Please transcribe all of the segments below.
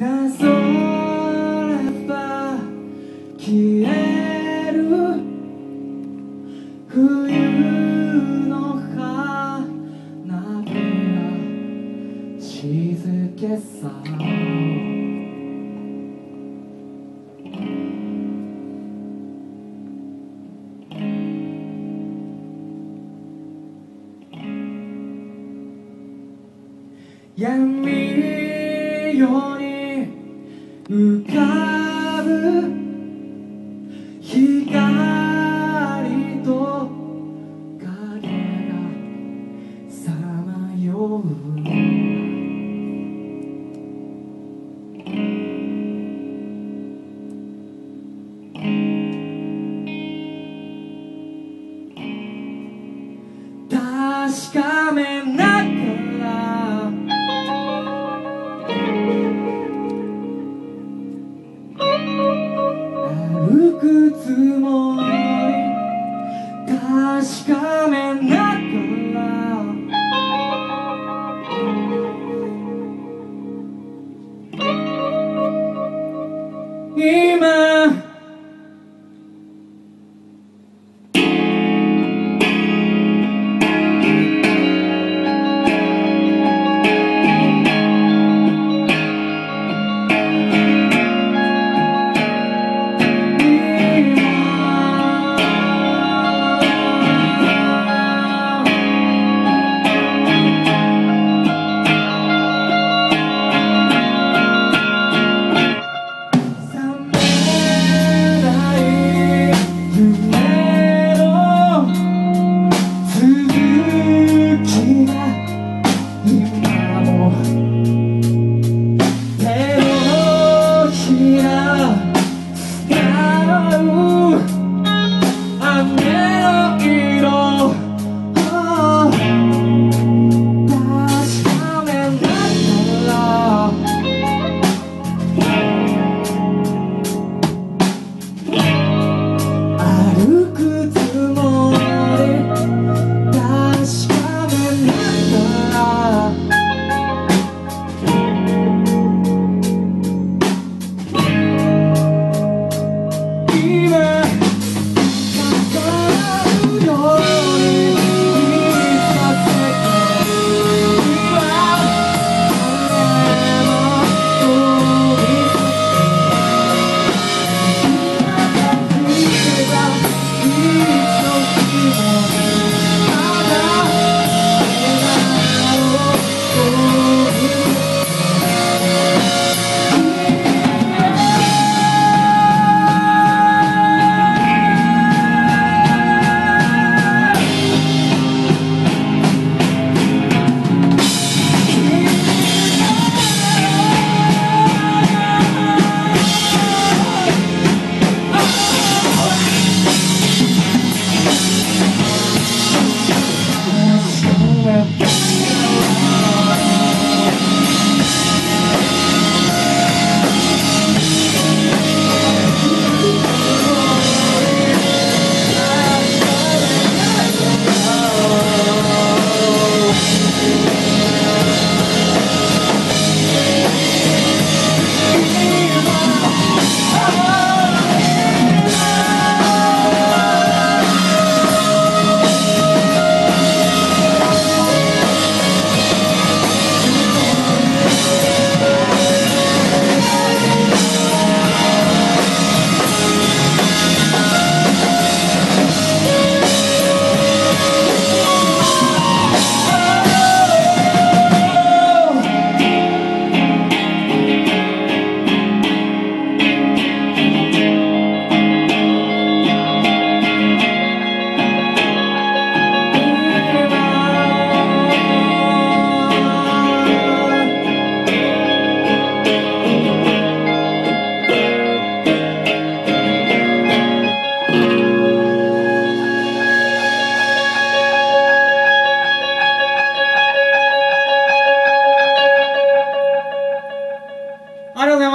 なぞれば消える冬の花びら静けさ闇夜に浮かぶ光と影がさまよう確かめなが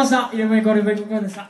ました。イレブンイコールベックでした。